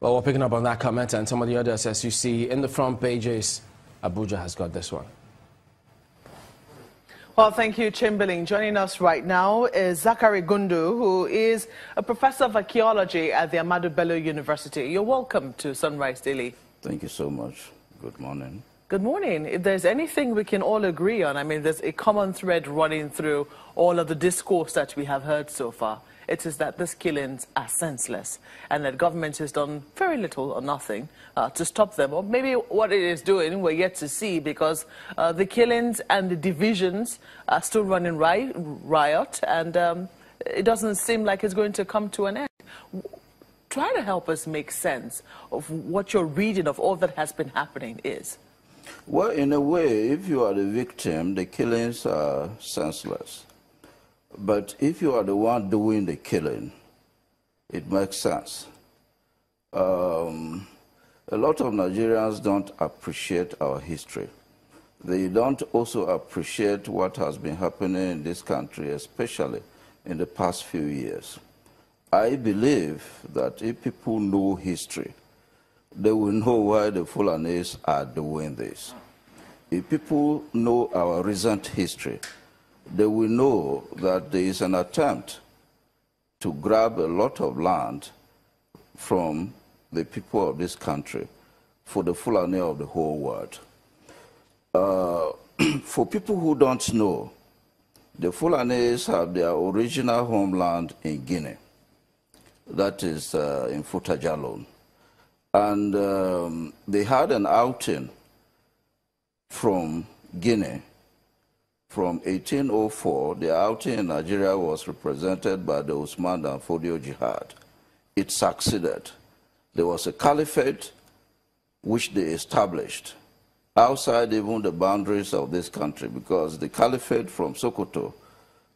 Well, we're picking up on that comment and some of the others as you see in the front pages. Abuja has got this one. Well, thank you, Chamberlain. Joining us right now is Zachary Gundu, who is a professor of archaeology at the Ahmadu Bello University. You're welcome to Sunrise Daily. Thank you so much. Good morning. Good morning. If there's anything we can all agree on, I mean, there's a common thread running through all of the discourse that we have heard so far. It is that these killings are senseless and that government has done very little or nothing uh, to stop them. Or maybe what it is doing, we're yet to see because uh, the killings and the divisions are still running ri riot and um, it doesn't seem like it's going to come to an end. Try to help us make sense of what your reading of all that has been happening is. Well, in a way, if you are the victim, the killings are senseless. But if you are the one doing the killing, it makes sense. Um, a lot of Nigerians don't appreciate our history. They don't also appreciate what has been happening in this country, especially in the past few years. I believe that if people know history, they will know why the Fulanis are doing this. If people know our recent history, they will know that there is an attempt to grab a lot of land from the people of this country for the Fulani of the whole world. Uh, for people who don't know, the Fulanis have their original homeland in Guinea. That is uh, in Futa Jallon. And um, they had an outing from Guinea. From 1804, the outing in Nigeria was represented by the Usman dan Fodio Jihad. It succeeded. There was a caliphate which they established outside even the boundaries of this country because the caliphate from Sokoto,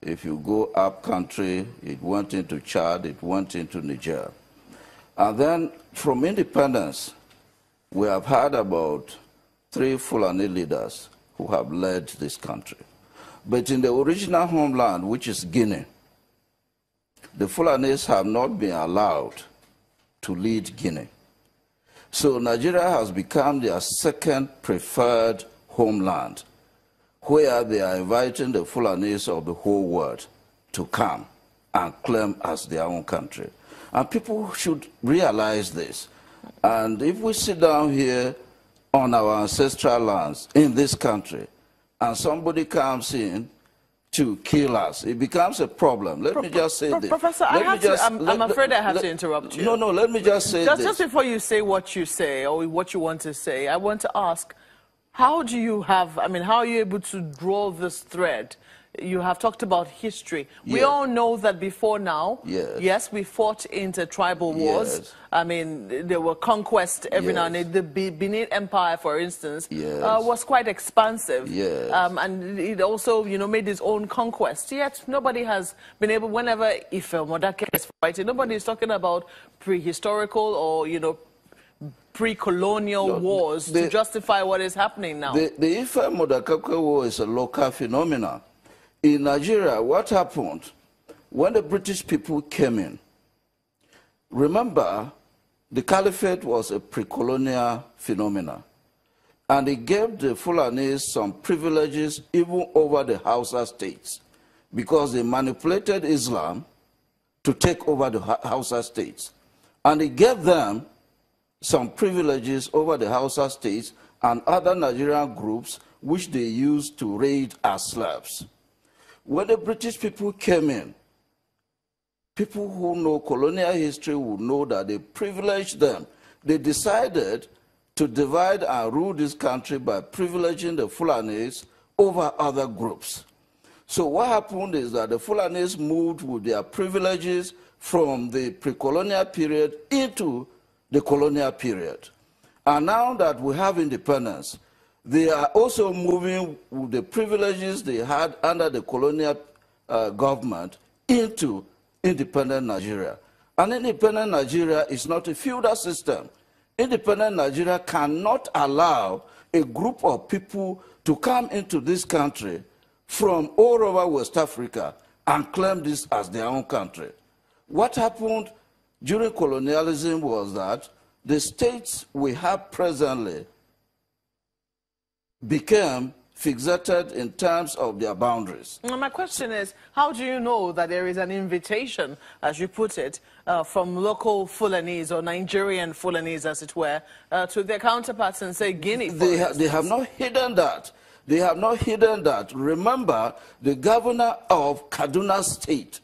if you go up country, it went into Chad, it went into Niger. And then from independence, we have had about three Fulani leaders who have led this country. But in the original homeland, which is Guinea, the Fulanis have not been allowed to lead Guinea. So Nigeria has become their second preferred homeland, where they are inviting the Fulanis of the whole world to come and claim as their own country. And people should realize this. And if we sit down here on our ancestral lands in this country, and somebody comes in to kill us, it becomes a problem. Let Pro me just say Pro this. Professor, let I have just, to, I'm, let, I'm afraid I have to interrupt you. No, no, let me just say just, this. Just before you say what you say or what you want to say, I want to ask, how do you have, I mean, how are you able to draw this thread you have talked about history. Yes. We all know that before now, yes, yes we fought into tribal wars. Yes. I mean, there were conquests every now and then. The Benin Empire, for instance, uh, was quite expansive. Um, and it also, you know, made its own conquest. Yet nobody has been able, whenever Ife Modakeke is fighting, nobody is talking about prehistorical or, you know, pre-colonial no, wars the, to justify what is happening now. The, the Ife Modakeke war is a local phenomenon in Nigeria, what happened when the British people came in? Remember, the caliphate was a pre-colonial phenomenon, and it gave the Fulanese some privileges even over the Hausa states, because they manipulated Islam to take over the Hausa states. And it gave them some privileges over the Hausa states and other Nigerian groups which they used to raid as slaves. When the British people came in, people who know colonial history will know that they privileged them. They decided to divide and rule this country by privileging the Fulanis over other groups. So what happened is that the Fulanis moved with their privileges from the pre-colonial period into the colonial period. And now that we have independence, they are also moving the privileges they had under the colonial uh, government into independent Nigeria. An independent Nigeria is not a feudal system. Independent Nigeria cannot allow a group of people to come into this country from all over West Africa and claim this as their own country. What happened during colonialism was that the states we have presently became fixated in terms of their boundaries. Now My question is, how do you know that there is an invitation, as you put it, uh, from local Fulanese or Nigerian Fulanese, as it were, uh, to their counterparts in, say, Guinea? They, ha they have not hidden that. They have not hidden that. Remember, the governor of Kaduna State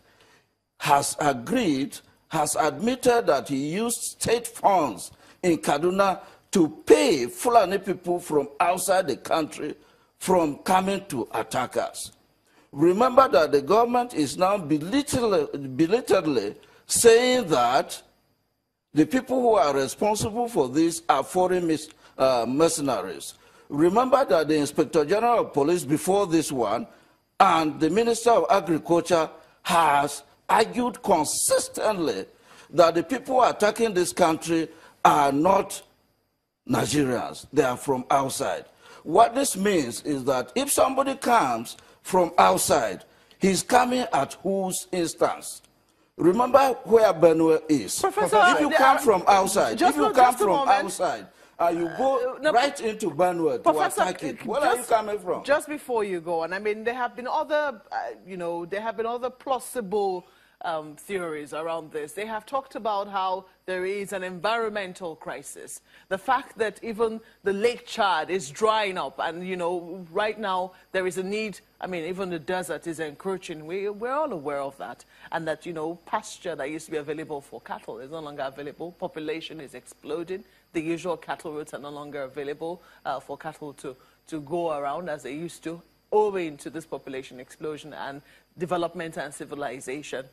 has agreed, has admitted that he used state funds in Kaduna to pay Fulani people from outside the country from coming to attack us. Remember that the government is now belatedly saying that the people who are responsible for this are foreign uh, mercenaries. Remember that the Inspector General of Police before this one and the Minister of Agriculture has argued consistently that the people attacking this country are not Nigerians, they are from outside. What this means is that if somebody comes from outside, he's coming at whose instance? Remember where Benue is. Professor, if you come from outside, if you come from outside, and you go uh, no, right into Benue to attack it, where just, are you coming from? Just before you go on, I mean, there have been other, uh, you know, there have been other plausible um, theories around this. They have talked about how there is an environmental crisis. The fact that even the Lake Chad is drying up, and you know, right now there is a need. I mean, even the desert is encroaching. We, we're all aware of that, and that you know, pasture that used to be available for cattle is no longer available. Population is exploding. The usual cattle routes are no longer available uh, for cattle to to go around as they used to, owing to this population explosion and development and civilization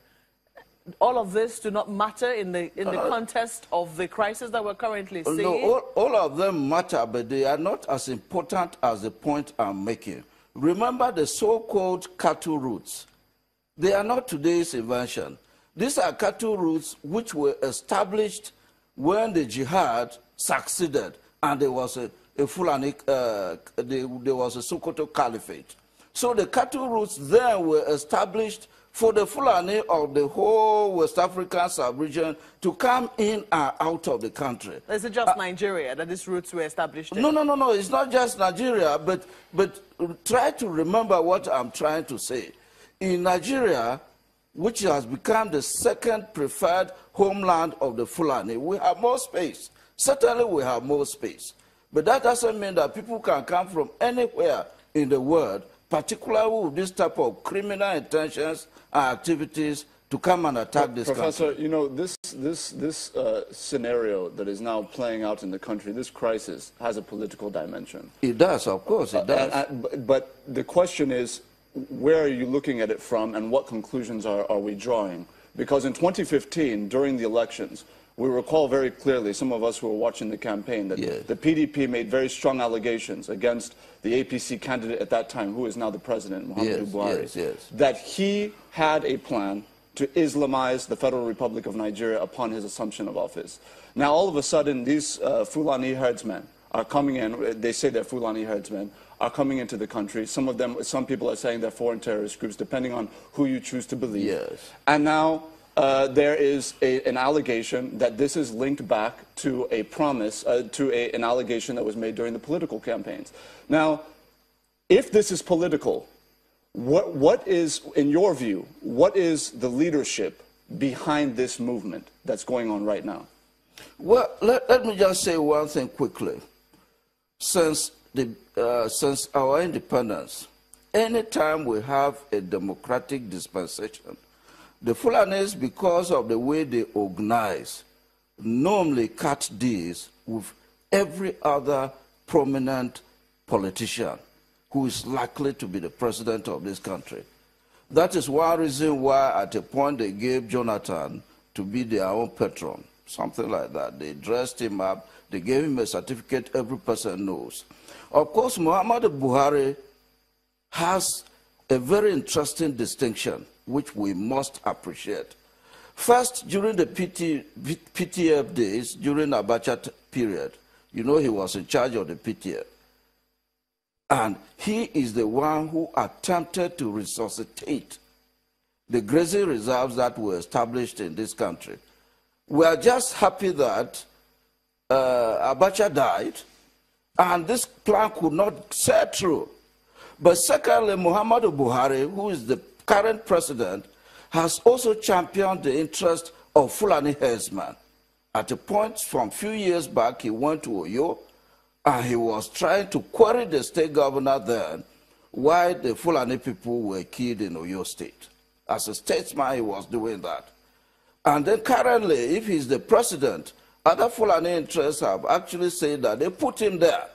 all of this do not matter in the, in the uh, context of the crisis that we're currently seeing? No, all, all of them matter, but they are not as important as the point I'm making. Remember the so-called cattle routes. They are not today's invention. These are cattle routes which were established when the jihad succeeded and there was a, a Fulani, uh, there, there was a Sokoto caliphate. So the cattle routes then were established for the Fulani of the whole West African sub-region to come in and out of the country. Is it just uh, Nigeria that these routes were established in? No, no, no, no. It's not just Nigeria, but, but try to remember what I'm trying to say. In Nigeria, which has become the second preferred homeland of the Fulani, we have more space. Certainly we have more space. But that doesn't mean that people can come from anywhere in the world particularly with this type of criminal intentions and activities to come and attack this Professor, country. you know, this, this, this uh, scenario that is now playing out in the country, this crisis, has a political dimension. It does, of course, it does. Uh, but the question is, where are you looking at it from and what conclusions are, are we drawing? Because in 2015, during the elections, we recall very clearly, some of us who were watching the campaign, that the PDP made very strong allegations against the APC candidate at that time, who is now the president, Muhammadu yes, Buhari, yes, yes. that he had a plan to Islamize the Federal Republic of Nigeria upon his assumption of office. Now, all of a sudden, these uh, Fulani herdsmen are coming in. They say they're Fulani herdsmen are coming into the country. Some of them, some people are saying they're foreign terrorist groups, depending on who you choose to believe. Yes. And now uh, there is a, an allegation that this is linked back to a promise, uh, to a, an allegation that was made during the political campaigns. Now, if this is political, what, what is, in your view, what is the leadership behind this movement that's going on right now? Well, let, let me just say one thing quickly. Since, the, uh, since our independence, anytime we have a democratic dispensation, the Fulanis, because of the way they organize, normally cut deals with every other prominent politician who is likely to be the president of this country. That is one reason why at a point they gave Jonathan to be their own patron, something like that. They dressed him up, they gave him a certificate every person knows. Of course, Muhammad Buhari has a very interesting distinction which we must appreciate. First, during the PT, PTF days, during Abacha period, you know he was in charge of the PTF. And he is the one who attempted to resuscitate the grazing reserves that were established in this country. We are just happy that uh, Abacha died, and this plan could not set through. But secondly, Muhammadu Buhari, who is the current president, has also championed the interest of Fulani herdsmen. At a point from a few years back, he went to Oyo, and he was trying to query the state governor then why the Fulani people were killed in Oyo State. As a statesman, he was doing that. And then currently, if he's the president, other Fulani interests have actually said that they put him there.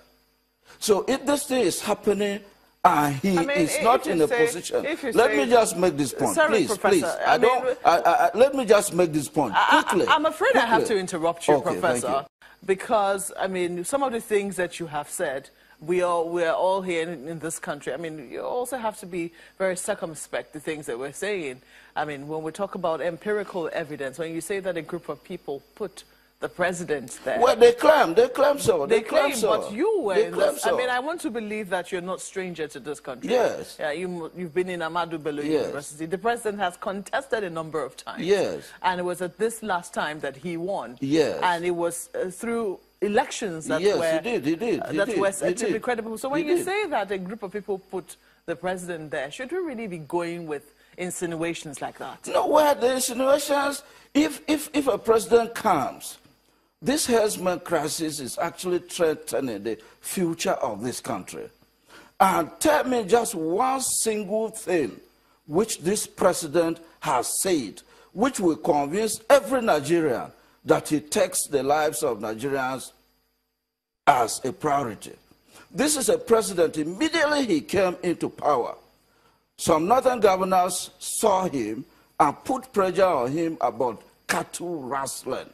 So if this thing is happening and he I mean, is not in a say, position, let me just make this point, sorry, please, Professor, please. I, I mean, don't. I, I, let me just make this point quickly. I, am afraid quickly. I have to interrupt you, okay, Professor, you. because I mean some of the things that you have said we are, we are all here in, in, this country. I mean, you also have to be very circumspect, the things that we're saying. I mean, when we talk about empirical evidence, when you say that a group of people put the president there. Well, they claim, they claim so. They, they claim, claim, so. but you were they this. So. I mean, I want to believe that you're not stranger to this country. Yes. Yeah, you, you've been in Ahmadu Bello yes. University. The president has contested a number of times. Yes. And it was at this last time that he won. Yes. And it was uh, through elections that yes, were he did, he did, he that did, were said to be credible. So when he you did. say that a group of people put the president there, should we really be going with insinuations like that? No, where the insinuations, if, if, if a president comes, this herdsman crisis is actually threatening the future of this country. And tell me just one single thing which this president has said, which will convince every Nigerian that he takes the lives of Nigerians as a priority. This is a president, immediately he came into power, some northern governors saw him and put pressure on him about cattle rustling.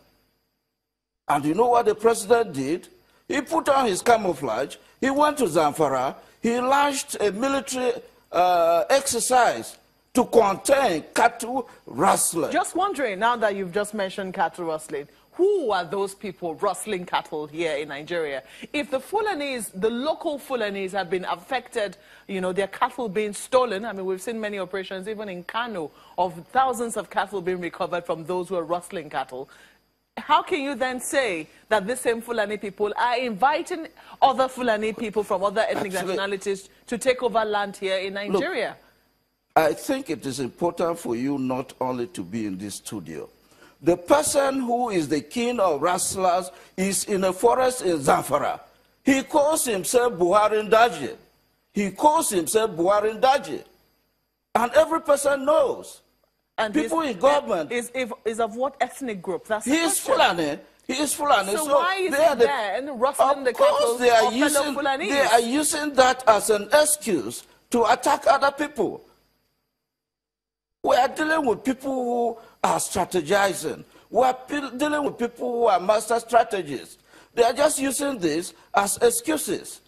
And you know what the president did? He put on his camouflage, he went to Zamfara, he launched a military uh, exercise to contain cattle rustling. Just wondering, now that you've just mentioned cattle rustling, who are those people rustling cattle here in Nigeria? If the Fulanese, the local Fulanese have been affected, you know, their cattle being stolen, I mean, we've seen many operations, even in Kano, of thousands of cattle being recovered from those who are rustling cattle. How can you then say that the same Fulani people are inviting other Fulani people from other ethnic Actually, nationalities to take over land here in Nigeria? Look, I think it is important for you not only to be in this studio. The person who is the king of rustlers is in a forest in Zamfara. He calls himself Buhari Daji. He calls himself Buhari Daji. And every person knows. And People in government. Is, is, is of what ethnic group? That's he is Fulani. He is Fulani. So, so why is he the, then rustling the cattle they are using, They are using that as an excuse to attack other people. We are dealing with people who are strategizing. We are dealing with people who are master strategists. They are just using this as excuses.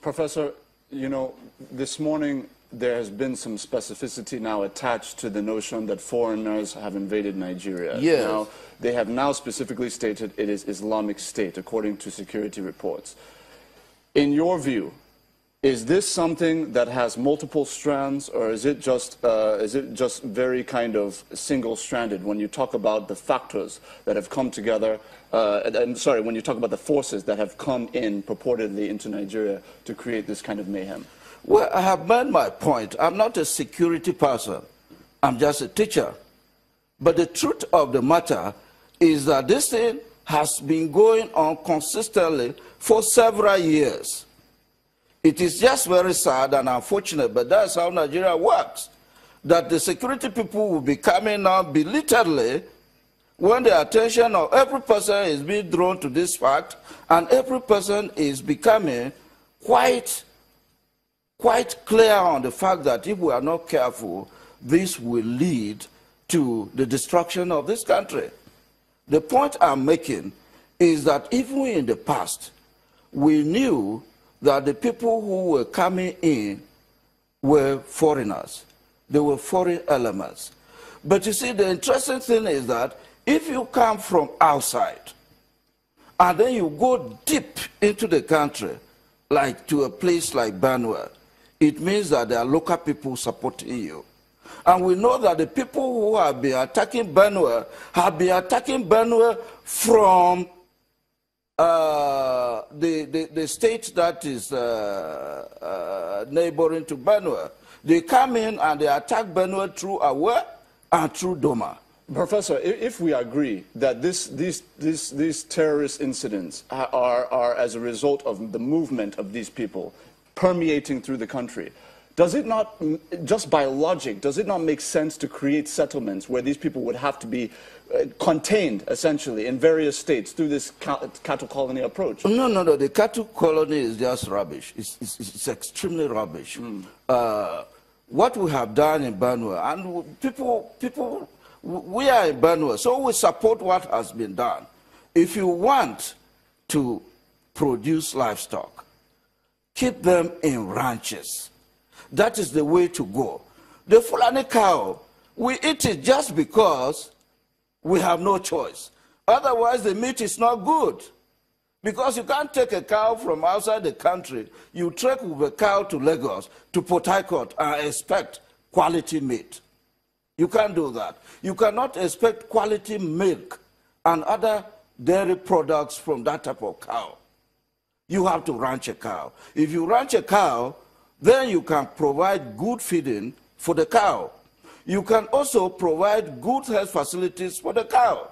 Professor, you know, this morning there has been some specificity now attached to the notion that foreigners have invaded Nigeria. Yes. Now, they have now specifically stated it is Islamic State, according to security reports. In your view, is this something that has multiple strands, or is it just uh, is it just very kind of single-stranded when you talk about the factors that have come together? Uh, I'm sorry, when you talk about the forces that have come in purportedly into Nigeria to create this kind of mayhem. Well, I have made my point. I'm not a security person. I'm just a teacher. But the truth of the matter is that this thing has been going on consistently for several years. It is just very sad and unfortunate, but that's how Nigeria works. That the security people will be coming now belatedly when the attention of every person is being drawn to this fact, and every person is becoming quite, quite clear on the fact that if we are not careful, this will lead to the destruction of this country. The point I'm making is that even in the past, we knew that the people who were coming in were foreigners. They were foreign elements. But you see, the interesting thing is that if you come from outside and then you go deep into the country, like to a place like Benue, it means that there are local people supporting you. And we know that the people who have been attacking Benue have been attacking Benue from uh, the, the, the state that is uh, uh, neighboring to Benue. They come in and they attack Benue through Awe and through Doma. Professor, if we agree that this, these, these, these terrorist incidents are, are as a result of the movement of these people permeating through the country, does it not, just by logic, does it not make sense to create settlements where these people would have to be uh, contained, essentially, in various states through this cattle colony approach? No, no, no. The cattle colony is just rubbish. It's, it's, it's extremely rubbish. Mm. Uh, what we have done in Benue, and people, people, we are in Benue, so we support what has been done. If you want to produce livestock, keep them in ranches. That is the way to go. The Fulani cow, we eat it just because we have no choice. Otherwise, the meat is not good. Because you can't take a cow from outside the country, you trek with a cow to Lagos, to Port Harcourt, and expect quality meat. You can't do that. You cannot expect quality milk and other dairy products from that type of cow. You have to ranch a cow. If you ranch a cow, then you can provide good feeding for the cow. You can also provide good health facilities for the cow.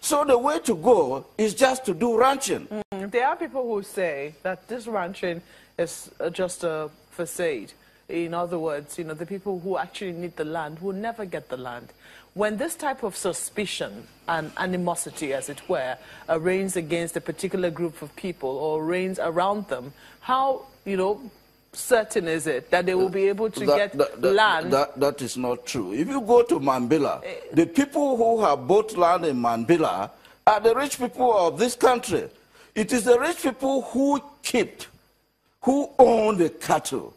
So the way to go is just to do ranching. Mm, there are people who say that this ranching is uh, just a facade. In other words, you know, the people who actually need the land will never get the land. When this type of suspicion and animosity, as it were, reigns against a particular group of people or reigns around them, how, you know, certain is it that they will be able to that, get that, that, land? That, that is not true. If you go to Mambila, uh, the people who have bought land in Mambila are the rich people of this country. It is the rich people who keep, who own the cattle.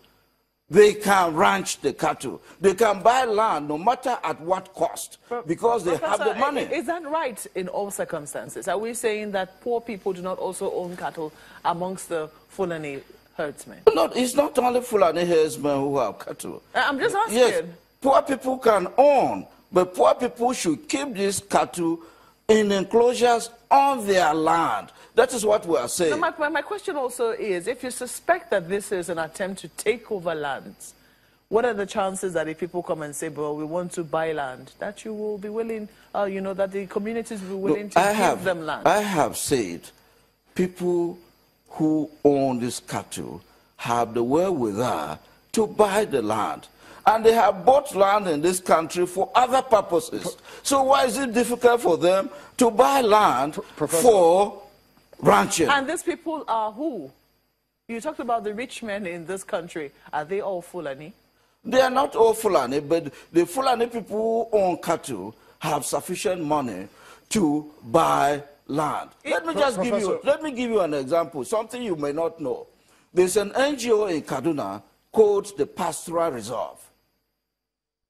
They can ranch the cattle. They can buy land no matter at what cost because they Professor, have the money. Is that right in all circumstances? Are we saying that poor people do not also own cattle amongst the Fulani herdsmen? No, it's not only Fulani herdsmen who have cattle. Uh, I'm just asking. Yes, poor people can own, but poor people should keep these cattle in enclosures on their land. That is what we are saying. my, my question also is, if you suspect that this is an attempt to take over lands, what are the chances that if people come and say, well, we want to buy land, that you will be willing, uh, you know, that the communities will be willing to I give have, them land? I have said people who own this cattle have the wherewithal to buy the land. And they have bought land in this country for other purposes. So why is it difficult for them to buy land for ranching? And these people are who? You talked about the rich men in this country. Are they all Fulani? They are not all Fulani, but the Fulani people who own cattle have sufficient money to buy land. Let me just give you, let me give you an example, something you may not know. There's an NGO in Kaduna called the Pastoral Reserve.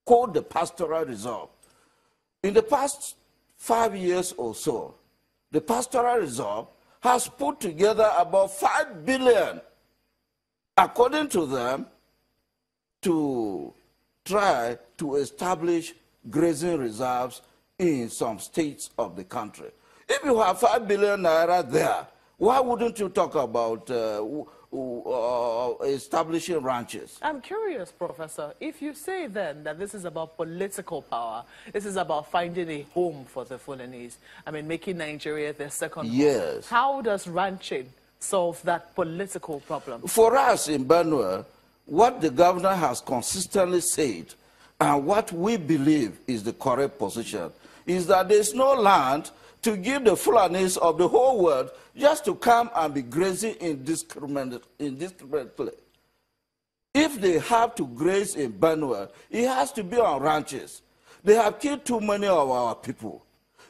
Called the Pastoral Reserve. In the past five years or so, the Pastoral Reserve has put together about five billion, according to them, to try to establish grazing reserves in some states of the country. If you have 5 billion naira there, why wouldn't you talk about uh, uh, establishing ranches? I'm curious, Professor. If you say then that this is about political power, this is about finding a home for the Fulanese, I mean, making Nigeria their second yes. home. How does ranching solve that political problem? For us in Benue, what the governor has consistently said and what we believe is the correct position is that there's no land to give the Fulanis of the whole world just to come and be grazing indiscriminately. If they have to graze in Benue, it has to be on ranches. They have killed too many of our people.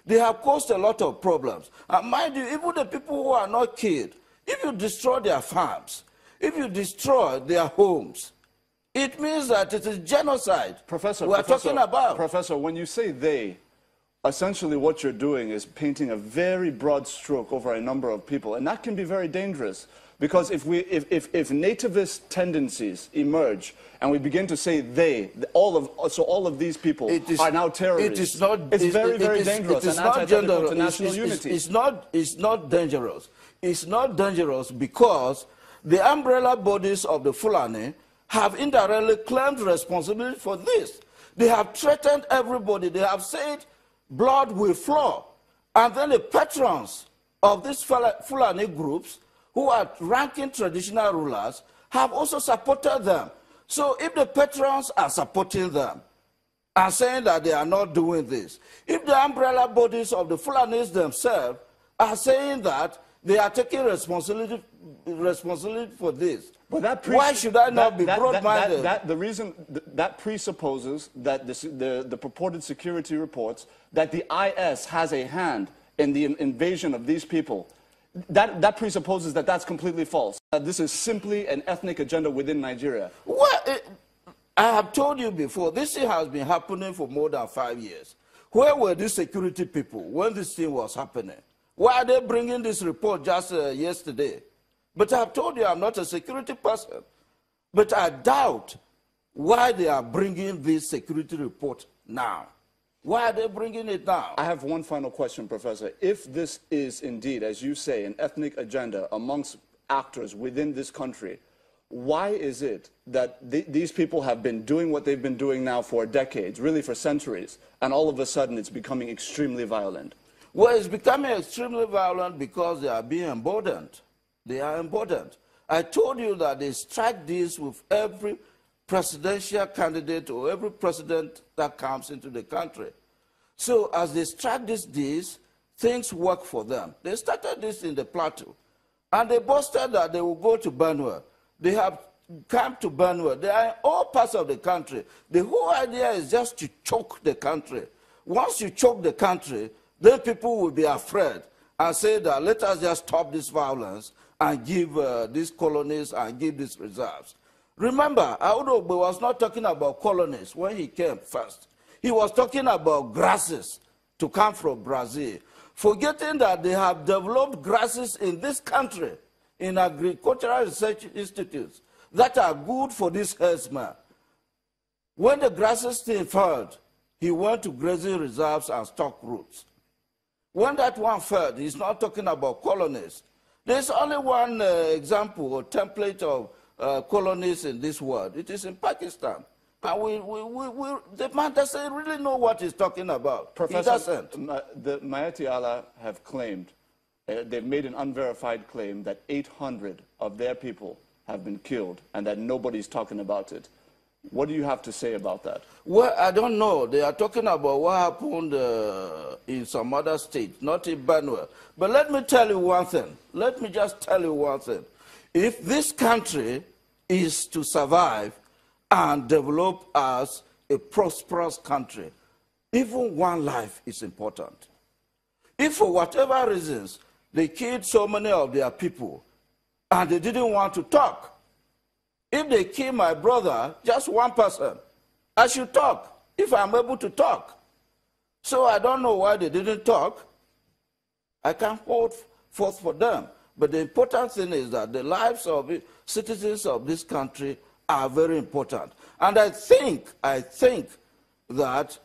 They have caused a lot of problems. And mind you, even the people who are not killed, if you destroy their farms, if you destroy their homes, it means that it is genocide. Professor, we are Professor, talking about. Professor, when you say they, essentially what you're doing is painting a very broad stroke over a number of people, and that can be very dangerous. Because if, we, if, if, if nativist tendencies emerge and we begin to say they, all of, so all of these people is, are now terrorists, it is not, it's it, very, it, very it dangerous it is not antithetical to national it's, unity. It's, it's, not, it's not dangerous. It's not dangerous because the umbrella bodies of the Fulani have indirectly claimed responsibility for this. They have threatened everybody. They have said blood will flow. And then the patrons of these Fulani groups, who are ranking traditional rulers, have also supported them. So if the patrons are supporting them and saying that they are not doing this, if the umbrella bodies of the Fulanis themselves are saying that they are taking responsibility, responsibility for this, why should I not be broad-minded? That, the reason that presupposes that the, the, the purported security reports that the IS has a hand in the invasion of these people that, that presupposes that that's completely false. That this is simply an ethnic agenda within Nigeria. Well, it, I have told you before, this thing has been happening for more than five years. Where were these security people when this thing was happening? Why are they bringing this report just uh, yesterday? But I've told you I'm not a security person. But I doubt why they are bringing this security report now. Why are they bringing it now? I have one final question, Professor. If this is indeed, as you say, an ethnic agenda amongst actors within this country, why is it that th these people have been doing what they've been doing now for decades, really for centuries, and all of a sudden it's becoming extremely violent? Well, it's becoming extremely violent because they are being emboldened. They are important. I told you that they strike this with every presidential candidate or every president that comes into the country. So as they strike these days, things work for them. They started this in the plateau. And they boasted that they will go to Benue. They have come to Benue. They are in all parts of the country. The whole idea is just to choke the country. Once you choke the country, then people will be afraid and say that let us just stop this violence and give uh, these colonies and give these reserves. Remember, Audu Ogbeh was not talking about colonies when he came first. He was talking about grasses to come from Brazil, forgetting that they have developed grasses in this country in agricultural research institutes that are good for this herdsman. When the grasses thing failed, he went to grazing reserves and stock routes. When that one failed, he's not talking about colonies. There's only one uh, example or template of uh, colonies in this world. It is in Pakistan. And we, we, we, we, the man doesn't really know what he's talking about. Professor, he doesn't. Ma the Miyetti Allah have claimed, uh, they've made an unverified claim that 800 of their people have been killed and that nobody's talking about it. What do you have to say about that? Well, I don't know. They are talking about what happened uh, in some other state, not in Benue. But let me tell you one thing. Let me just tell you one thing. If this country is to survive and develop as a prosperous country, even one life is important. If for whatever reasons they killed so many of their people and they didn't want to talk, if they kill my brother, just one person, I should talk if I'm able to talk. So I don't know why they didn't talk. I can't hold forth for them. But the important thing is that the lives of citizens of this country are very important. And I think, I think that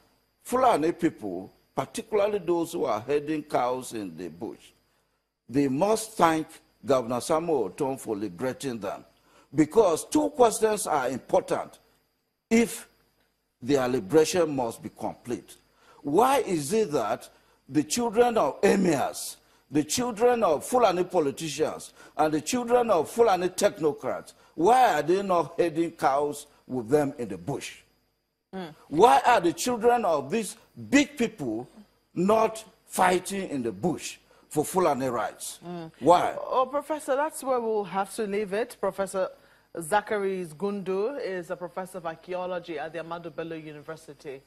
Fulani people, particularly those who are herding cows in the bush, they must thank Governor Samuel Ortom for liberating them. Because two questions are important if their liberation must be complete. Why is it that the children of emirs the children of Fulani politicians and the children of Fulani technocrats, why are they not herding cows with them in the bush? Mm. Why are the children of these big people not fighting in the bush for Fulani rights? Mm. Why? Oh, Professor, that's where we'll have to leave it. Professor Zachary Gundu is a professor of archaeology at the Ahmadu Bello University.